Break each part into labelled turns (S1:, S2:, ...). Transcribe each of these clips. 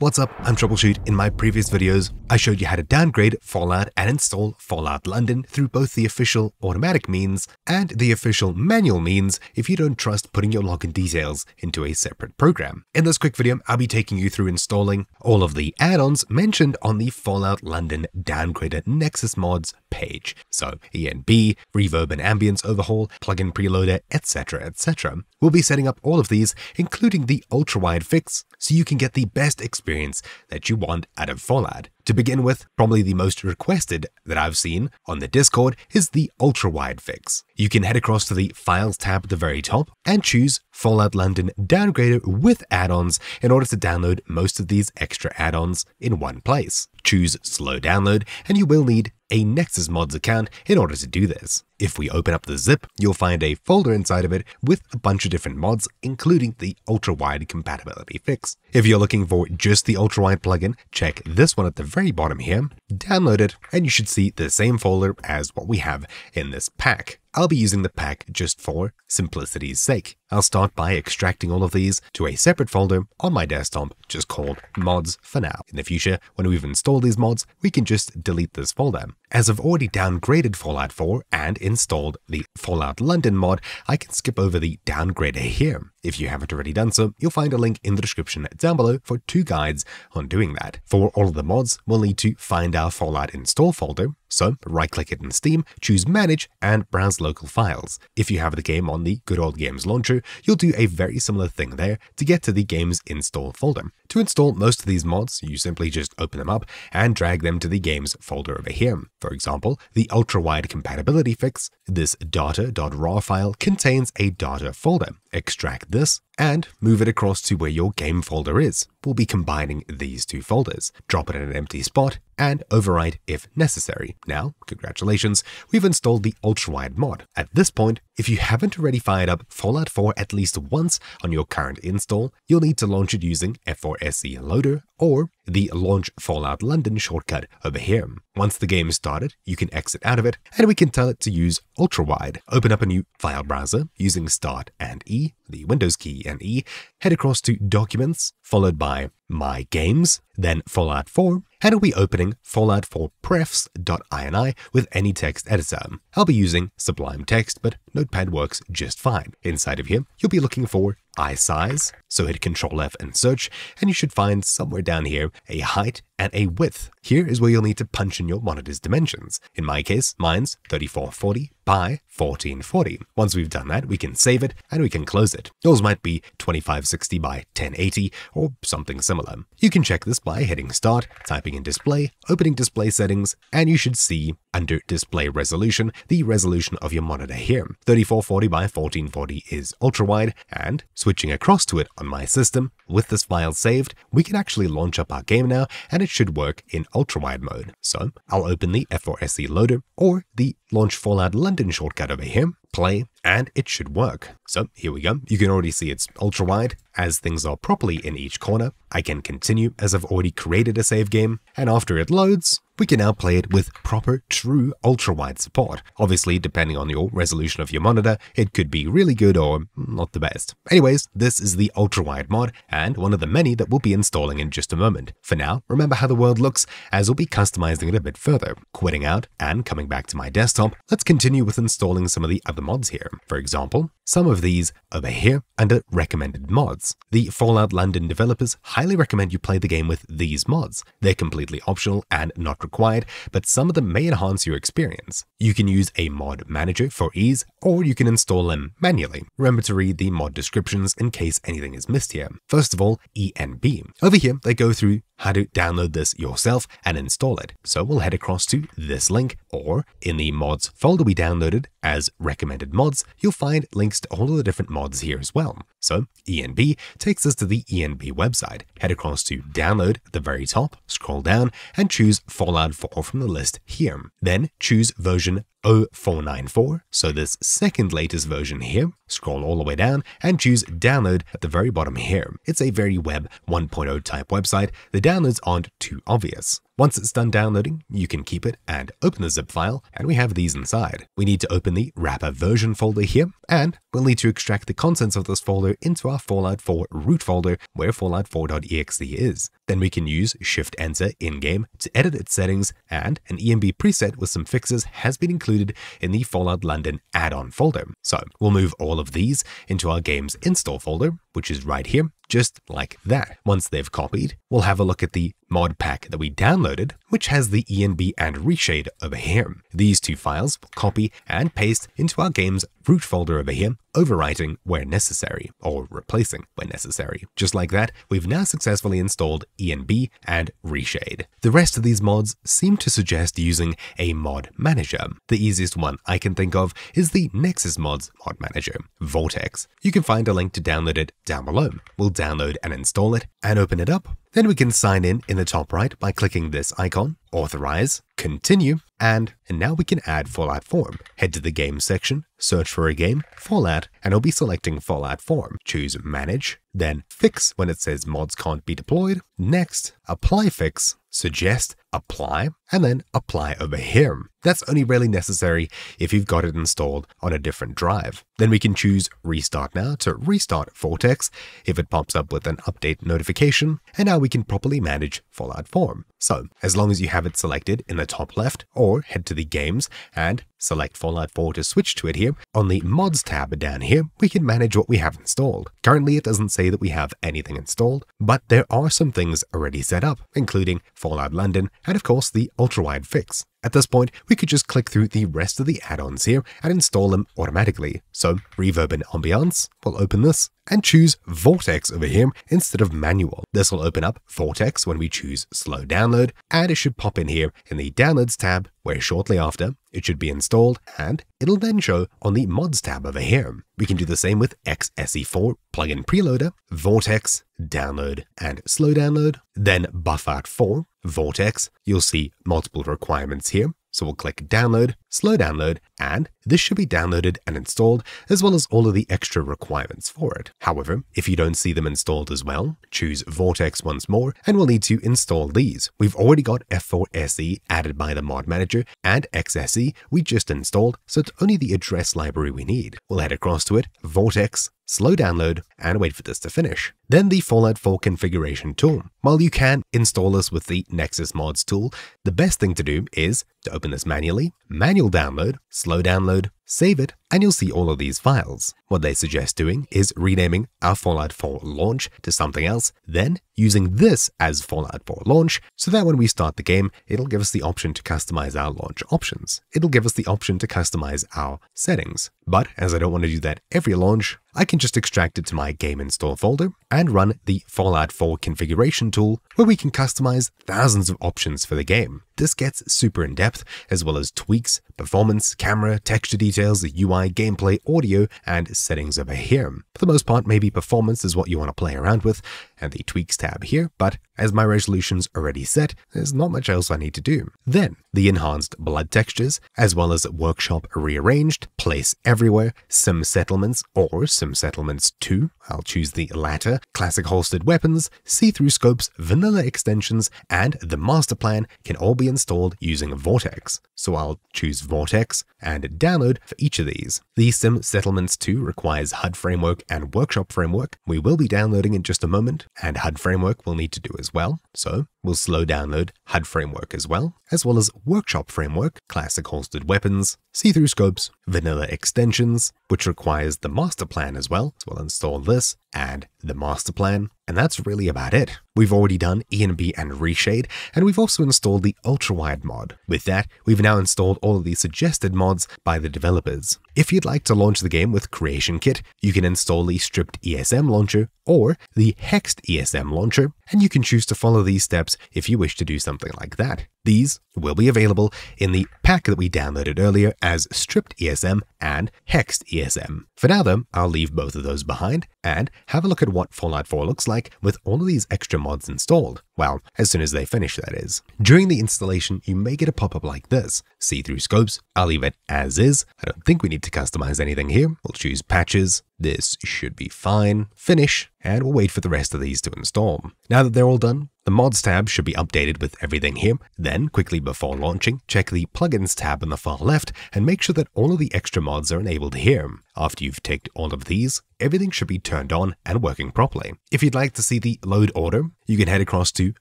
S1: What's up, I'm TroubleChute. In my previous videos, I showed you how to downgrade Fallout and install Fallout London through both the official automatic means and the official manual means if you don't trust putting your login details into a separate program. In this quick video, I'll be taking you through installing all of the add-ons mentioned on the Fallout London downgraded Nexus mods page. So ENB, Reverb and Ambience overhaul, plugin preloader, etc, etc. We'll be setting up all of these, including the ultra-wide fix, so you can get the best experience that you want out of Fallout. To begin with, probably the most requested that I've seen on the Discord is the ultra-wide fix. You can head across to the Files tab at the very top and choose Fallout London Downgrader with add-ons in order to download most of these extra add-ons in one place. Choose Slow Download and you will need a Nexus Mods account in order to do this. If we open up the zip, you'll find a folder inside of it with a bunch of different mods, including the ultra-wide compatibility fix. If you're looking for just the ultra-wide plugin, check this one at the very bottom here, download it, and you should see the same folder as what we have in this pack. I'll be using the pack just for simplicity's sake. I'll start by extracting all of these to a separate folder on my desktop just called mods for now. In the future, when we've installed these mods, we can just delete this folder. As I've already downgraded Fallout 4 and installed the Fallout London mod, I can skip over the downgrader here. If you haven't already done so, you'll find a link in the description down below for two guides on doing that. For all of the mods, we'll need to find our Fallout install folder, so right click it in Steam, choose Manage, and browse local files. If you have the game on the Good Old Games launcher, you'll do a very similar thing there to get to the game's install folder. To install most of these mods, you simply just open them up and drag them to the games folder over here. For example, the ultra-wide compatibility fix, this data.raw file contains a data folder. Extract this and move it across to where your game folder is. We'll be combining these two folders, drop it in an empty spot, and overwrite if necessary. Now, congratulations, we've installed the ultra-wide mod. At this point, if you haven't already fired up Fallout 4 at least once on your current install, you'll need to launch it using F4SE Loader or the Launch Fallout London shortcut over here. Once the game is started, you can exit out of it, and we can tell it to use ultra-wide. Open up a new file browser using Start and E, the Windows key and E, head across to Documents, followed by My Games, then Fallout 4, and I'll be opening Fallout 4 prefs.ini with any text editor. I'll be using Sublime Text, but Notepad works just fine. Inside of here, you'll be looking for iSize, so hit Ctrl F and search, and you should find somewhere down here a height and a width. Here is where you'll need to punch in your monitor's dimensions. In my case, mine's 3440 by 1440. Once we've done that, we can save it and we can close it. Yours might be 2560 by 1080 or something similar. You can check this by hitting start, typing in display, opening display settings, and you should see under display resolution the resolution of your monitor here. 3440 by 1440 is ultra wide and switching across to it on my system with this file saved, we can actually launch up our game now and it should work in ultra-wide mode. So I'll open the F4SE loader or the Launch Fallout London shortcut over here, play, and it should work. So here we go. You can already see it's ultra wide. As things are properly in each corner, I can continue as I've already created a save game, and after it loads, we can now play it with proper true ultra wide support. Obviously, depending on your resolution of your monitor, it could be really good or not the best. Anyways, this is the ultra wide mod, and one of the many that we'll be installing in just a moment. For now, remember how the world looks, as we'll be customizing it a bit further. Quitting out and coming back to my desktop, let's continue with installing some of the other mods here. For example, some of these over here under recommended mods. The Fallout London developers highly recommend you play the game with these mods. They're completely optional and not required, but some of them may enhance your experience. You can use a mod manager for ease, or you can install them manually. Remember to read the mod descriptions in case anything is missed here. First of all, ENB. Over here, they go through how to download this yourself and install it. So we'll head across to this link or in the mods folder we downloaded as recommended mods, you'll find links all of the different mods here as well. So ENB takes us to the ENB website. Head across to download at the very top, scroll down and choose Fallout 4 from the list here. Then choose version 0494, so this second latest version here. Scroll all the way down and choose download at the very bottom here. It's a very web 1.0 type website. The downloads aren't too obvious. Once it's done downloading, you can keep it and open the zip file, and we have these inside. We need to open the wrapper version folder here, and we'll need to extract the contents of this folder into our Fallout 4 root folder where Fallout 4.exe is. Then we can use Shift-Enter in-game to edit its settings, and an ENB preset with some fixes has been included in the Fallout London add-on folder. So we'll move all of these into our game's install folder, which is right here, just like that. Once they've copied, we'll have a look at the mod pack that we downloaded, which has the ENB and reshade over here. These two files will copy and paste into our game's root folder over here, overwriting where necessary, or replacing when necessary. Just like that, we've now successfully installed ENB and reshade. The rest of these mods seem to suggest using a mod manager. The easiest one I can think of is the Nexus Mods mod manager, Vortex. You can find a link to download it down below. We'll download and install it and open it up. Then we can sign in in the top right by clicking this icon, authorize, continue, and, and now we can add Fallout 4. Head to the game section, search for a game, Fallout, and I'll be selecting Fallout 4. Choose manage, then fix when it says mods can't be deployed, next, apply fix, suggest, apply, and then apply over here. That's only really necessary if you've got it installed on a different drive. Then we can choose Restart Now to restart Vortex if it pops up with an update notification, and now we can properly manage Fallout 4. So, as long as you have it selected in the top left, or head to the Games and select Fallout 4 to switch to it here, on the Mods tab down here, we can manage what we have installed. Currently, it doesn't say that we have anything installed, but there are some things already set up, including Fallout London, and of course the ultra-wide fix. At this point, we could just click through the rest of the add-ons here and install them automatically. So Reverb and Ambiance, we'll open this and choose Vortex over here instead of Manual. This will open up Vortex when we choose Slow Download, and it should pop in here in the Downloads tab, where shortly after, it should be installed, and it'll then show on the Mods tab over here. We can do the same with XSE4 Plugin Preloader, Vortex, Download, and Slow Download, then Buffout 4, Vortex. You'll see multiple requirements here, so we'll click download, slow download, and this should be downloaded and installed as well as all of the extra requirements for it. However, if you don't see them installed as well, choose Vortex once more and we'll need to install these. We've already got F4SE added by the mod manager and XSE we just installed, so it's only the address library we need. We'll head across to it, Vortex, slow download, and wait for this to finish. Then the Fallout 4 configuration tool. While you can install this with the Nexus Mods tool, the best thing to do is to open this manually, manual download, slow download, save it, and you'll see all of these files. What they suggest doing is renaming our Fallout 4 launch to something else, then using this as Fallout 4 launch, so that when we start the game, it'll give us the option to customize our launch options. It'll give us the option to customize our settings. But as I don't want to do that every launch, I can just extract it to my game install folder and run the Fallout 4 configuration tool where we can customize thousands of options for the game. This gets super in depth, as well as tweaks, performance, camera, texture details, the UI, gameplay, audio, and settings over here. For the most part, maybe performance is what you want to play around with, and the tweaks tab here, but as my resolution's already set, there's not much else I need to do. Then, the enhanced blood textures, as well as workshop rearranged, place everywhere, sim settlements or sim settlements 2, I'll choose the latter, classic holstered weapons, see-through scopes, vanilla extensions, and the master plan can all be installed using Vortex. So I'll choose Vortex and download for each of these. The Sim Settlements 2 requires HUD Framework and Workshop Framework. We will be downloading in just a moment, and HUD Framework will need to do as well. So we'll slow download HUD Framework as well, as well as Workshop Framework, classic holstered weapons, see-through scopes, vanilla extensions, which requires the master plan as well. So we'll install this and the master plan, and that's really about it. We've already done ENB and Reshade, and we've also installed the Ultrawide mod. With that, we've now installed all of the suggested mods by the developers. If you'd like to launch the game with Creation Kit, you can install the stripped ESM launcher or the hexed ESM launcher, and you can choose to follow these steps if you wish to do something like that. These will be available in the pack that we downloaded earlier as stripped ESM and hexed ESM. For now though, I'll leave both of those behind and have a look at what Fallout 4 looks like with all of these extra mods installed. Well, as soon as they finish that is. During the installation, you may get a pop-up like this. See-through scopes, I'll leave it as is. I don't think we need to customize anything here. We'll choose patches, this should be fine. Finish, and we'll wait for the rest of these to install. Now that they're all done, the mods tab should be updated with everything here. Then, quickly before launching, check the plugins tab on the far left and make sure that all of the extra mods are enabled here. After you've ticked all of these, everything should be turned on and working properly. If you'd like to see the load order, you can head across to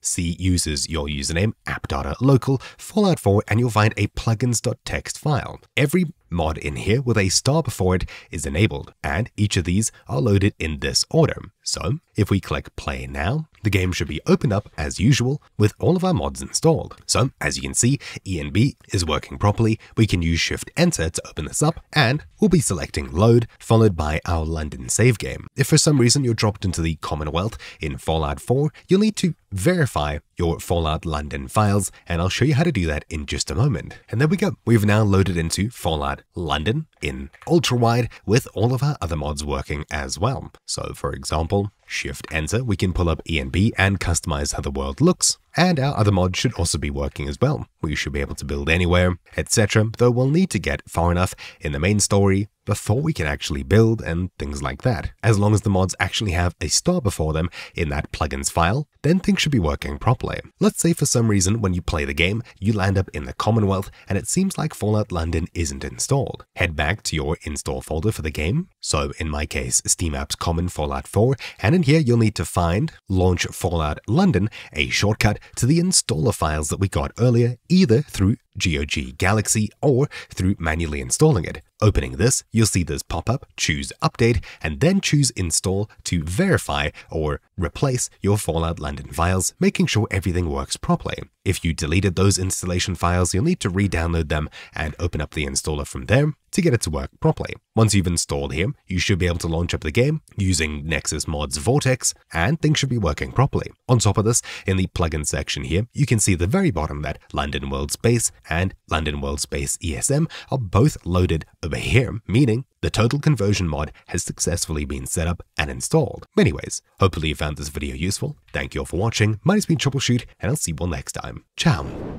S1: C uses your username, app data local, Fallout 4, and you'll find a plugins.txt file. Every mod in here with a star before it is enabled, and each of these are loaded in this order. So, if we click play now, the game should be opened up as usual with all of our mods installed. So, as you can see, ENB is working properly. We can use Shift Enter to open this up, and we'll be selecting load, followed by our London save game. If for some reason you're dropped into the Commonwealth in Fallout 4, you'll need to verify your Fallout London files, and I'll show you how to do that in just a moment. And there we go. We've now loaded into Fallout London in ultra wide with all of our other mods working as well. So for example, Shift Enter, we can pull up ENB and customize how the world looks. And our other mods should also be working as well. We should be able to build anywhere, etc. Though we'll need to get far enough in the main story before we can actually build and things like that. As long as the mods actually have a star before them in that plugins file, then things should be working properly. Let's say for some reason when you play the game, you land up in the Commonwealth and it seems like Fallout London isn't installed. Head back to your install folder for the game. So in my case, Steam Apps Common Fallout 4, and in here you'll need to find Launch Fallout London, a shortcut to the installer files that we got earlier, either through GOG Galaxy or through manually installing it. Opening this, you'll see this pop up, choose Update, and then choose Install to verify or replace your Fallout London files, making sure everything works properly. If you deleted those installation files, you'll need to re-download them and open up the installer from there to get it to work properly. Once you've installed here, you should be able to launch up the game using Nexus Mods Vortex, and things should be working properly. On top of this, in the plugin section here, you can see the very bottom that London World Space and London World Space ESM are both loaded over here, meaning the total conversion mod has successfully been set up and installed. Anyways, hopefully you found this video useful. Thank you all for watching. My name's been TroubleChute, and I'll see you all next time. Ciao.